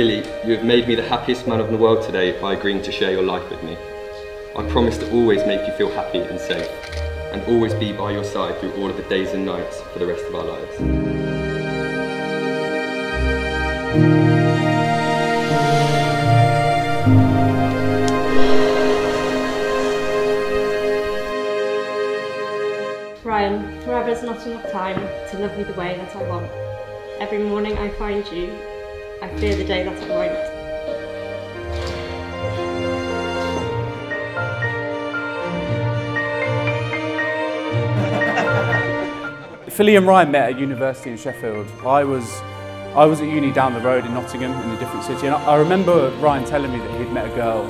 Philly, you have made me the happiest man in the world today by agreeing to share your life with me. I promise to always make you feel happy and safe, and always be by your side through all of the days and nights for the rest of our lives. Ryan, forever is not enough time to love you the way that I want. Every morning I find you, I fear the day that I won't. Philly and Ryan met at university in Sheffield. I was, I was at uni down the road in Nottingham in a different city, and I remember Ryan telling me that he'd met a girl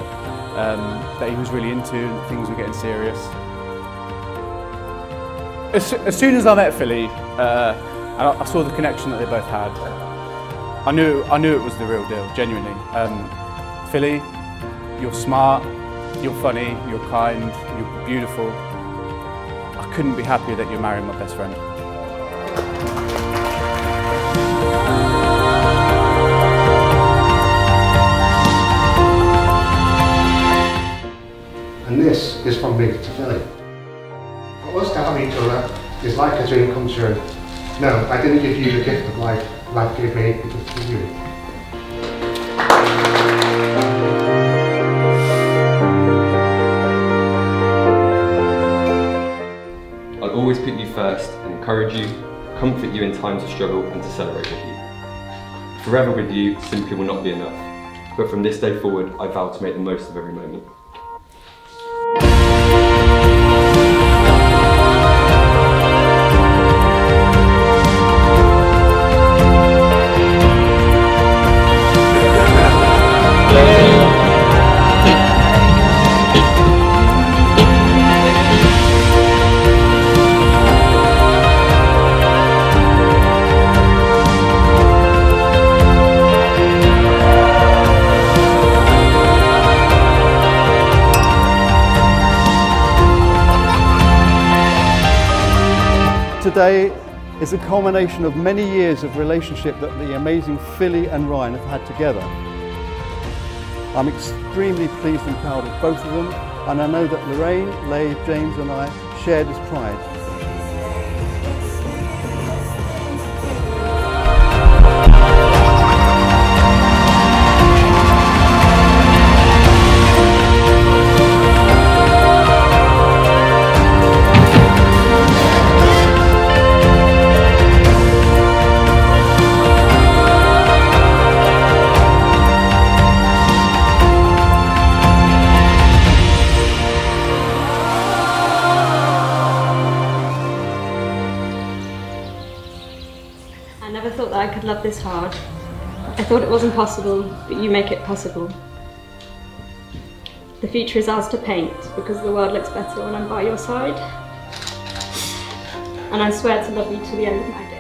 um, that he was really into and things were getting serious. As, as soon as I met Philly, uh, I, I saw the connection that they both had. I knew, I knew it was the real deal, genuinely. Um, Philly, you're smart, you're funny, you're kind, you're beautiful. I couldn't be happier that you're marrying my best friend. And this is from me to Philly. For us to have each other is like a dream come true. No, I didn't give you the gift of life. I'll always put you first and encourage you, comfort you in times of struggle and to celebrate with you. Forever with you simply will not be enough, but from this day forward I vow to make the most of every moment. Today is a culmination of many years of relationship that the amazing Philly and Ryan have had together. I'm extremely pleased and proud of both of them and I know that Lorraine, Leigh, James and I share this pride. I never thought that I could love this hard. I thought it wasn't possible, but you make it possible. The future is ours to paint because the world looks better when I'm by your side. And I swear to love you to the end of my